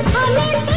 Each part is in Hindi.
Let's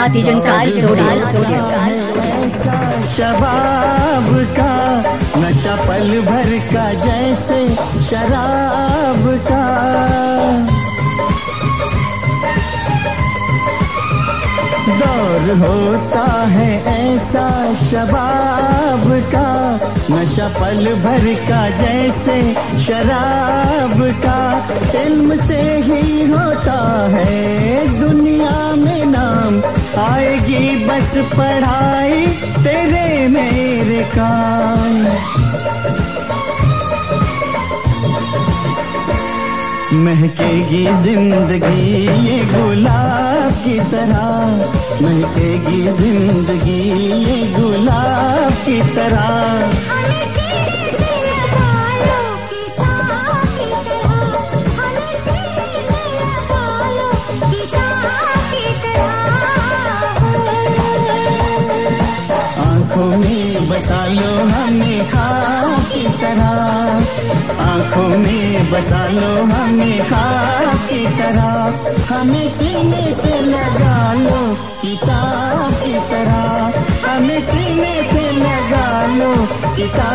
साथी ऐसा शबाब का नशा पल भर का जैसे शराब का। दौर होता है ऐसा शबाब का। नशा पल भर का जैसे शराब का। इल्म से ही होता है आएगी बस पढ़ाई, तेरे मेरे काम। महकेगी ज़िंदगी ये गुलाब की तरह। महकेगी ज़िंदगी ये गुलाब की तरह। आँखों में बसा लो हमें खाब की तरह। आँखों में बसा लो हमें खाब की तरह। हमें सीने से लगा लो किताब की तरह। हमें सीने से लगा लो किताब